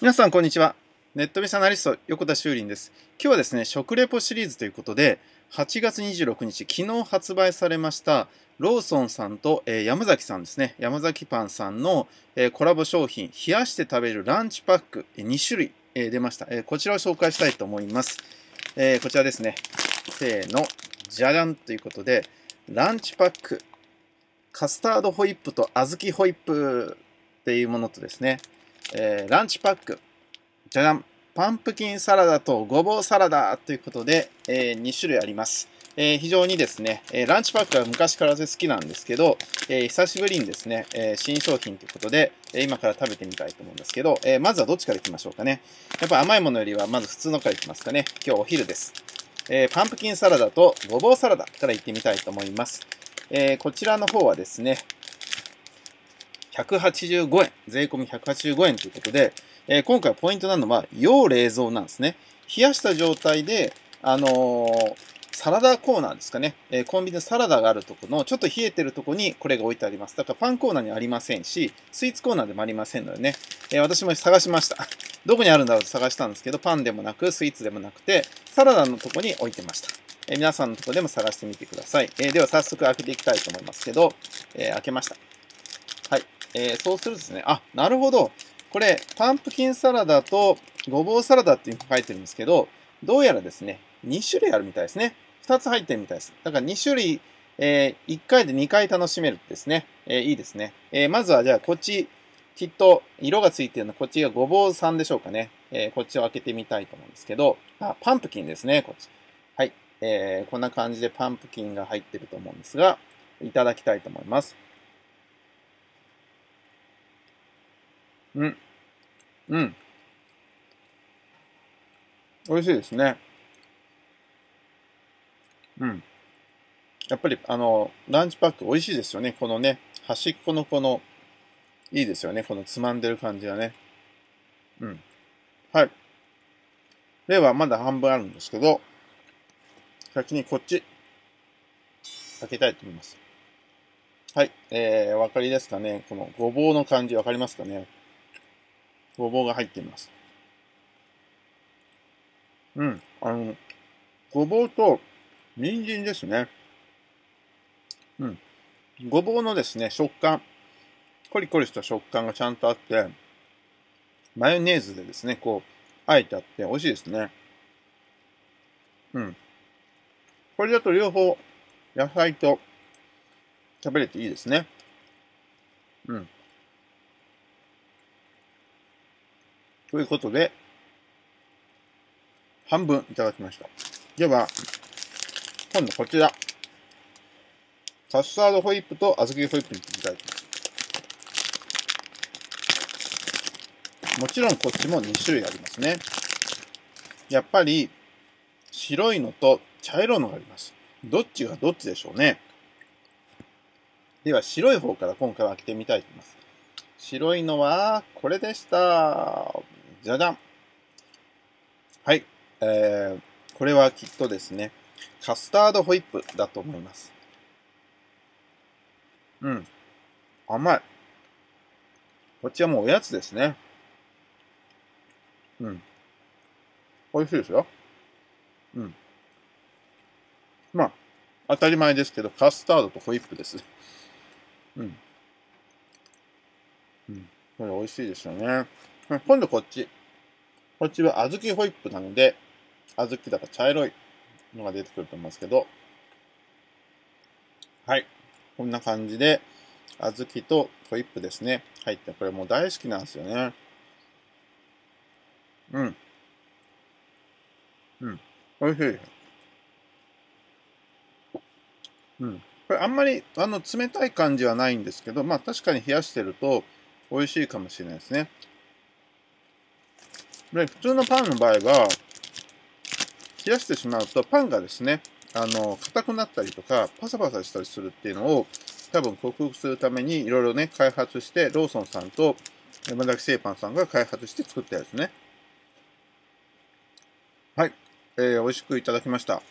皆さんこんにちは。ネットビスアナリスト横田修林です。今日はですね食レポシリーズということで8月26日昨日発売されましたローソンさんと、えー、山崎さんですね。山崎パンさんの、えー、コラボ商品冷やして食べるランチパック、えー、2種類、え出ました、えこちらを紹介したいと思います、えこちらですね。せーの。じゃじゃんということでランチパック。カスタードホイップと小豆ホイップっていうものとですね。えー、ランチパック、じゃじゃん、パンプキンサラダとごぼうサラダということで、えー、2種類あります。えー、非常にですね、えランチパックは昔から好きなんですけど、え久しぶりにですね、え新商品ということで、え今から食べてみたいと思うんですけど、えまずはどっちからいきましょうかね。やっぱ甘いものよりはまず普通のからいきますかね。今日お昼です。えパンプキンサラダとごぼうサラダからいってみたいと思います。えこちらの方はですね、185円、税込み185円ということで、えー、今回ポイントなのは、要冷蔵なんですね。冷やした状態で、あのー、サラダコーナーですかね、えー、コンビニのサラダがあるとこの、ちょっと冷えてるとこにこれが置いてあります。だからパンコーナーにありませんし、スイーツコーナーでもありませんのでね、えー、私も探しました。どこにあるんだろうと探したんですけど、パンでもなく、スイーツでもなくて、サラダのとこに置いてました。えー、皆さんのとこでも探してみてください。えでは早速開けていきたいと思いますけど、え開けました。はいえー、そうするとですね、あ、なるほど。これ、パンプキンサラダとごぼうサラダっていうの書いてるんですけど、どうやらですね、2種類あるみたいですね。2つ入ってるみたいです。だから2種類、えー、1回で2回楽しめるですね。えー、いいですね。えー、まずはじゃあこっち、きっと色がついてるのこっちがごぼうさんでしょうかね。えー、こっちを開けてみたいと思うんですけど、あ、パンプキンですね、こっち。はい。えー、こんな感じでパンプキンが入ってると思うんですが、いただきたいと思います。うん。うん。美味しいですね。うん。やっぱり、あの、ランチパック美味しいですよね。このね、端っこのこの、いいですよね。このつまんでる感じがね。うん。はい。では、まだ半分あるんですけど、先にこっち、開けたいと思います。はい。えー、お分かりですかね。このごぼうの感じ、わかりますかね。ごぼうが入っています。うん。あの、ごぼうと人参ですね。うん。ごぼうのですね、食感、コリコリした食感がちゃんとあって、マヨネーズでですね、こう、あえてあって美味しいですね。うん。これだと両方野菜と食べれていいですね。うん。ということで、半分いただきました。では、今度こちら。カスタードホイップと小豆ホイップにいきたいと思います。もちろんこっちも2種類ありますね。やっぱり白いのと茶色のがあります。どっちがどっちでしょうね。では白い方から今回は開けてみたいと思います。白いのはこれでした。じゃじゃん。はい。えー、これはきっとですね、カスタードホイップだと思います。うん。甘い。こっちはもうおやつですね。うん。美味しいですよ。うん。まあ、当たり前ですけど、カスタードとホイップです。うん。うん。これ美味しいですよね。今度こっち。こっちは小豆ホイップなので、小豆だから茶色いのが出てくると思いますけど、はい。こんな感じで、小豆とホイップですね。入って、これもう大好きなんですよね。うん。うん。美味しい。うん。これあんまり、あの、冷たい感じはないんですけど、まあ確かに冷やしてると美味しいかもしれないですね。で、普通のパンの場合は、冷やしてしまうとパンがですね、あの、硬くなったりとか、パサパサしたりするっていうのを、多分克服するためにいろいろね、開発して、ローソンさんと山崎製パンさんが開発して作ったやつね。はい。えー、美味しくいただきました。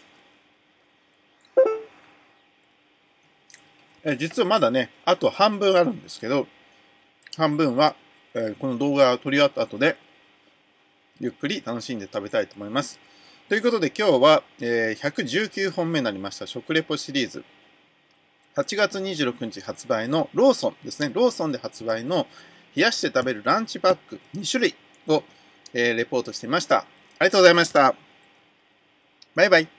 えー、実はまだね、あと半分あるんですけど、半分は、えー、この動画を撮り終わった後で、ゆっくり楽しんで食べたいと思います。ということで今日は、え、119本目になりました食レポシリーズ。8月26日発売のローソンですね。ローソンで発売の冷やして食べるランチパック2種類を、え、レポートしてみました。ありがとうございました。バイバイ。